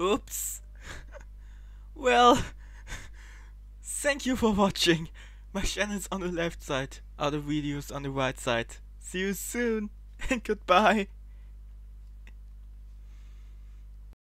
Oops. well, thank you for watching. My channel is on the left side, other videos on the right side. See you soon and goodbye.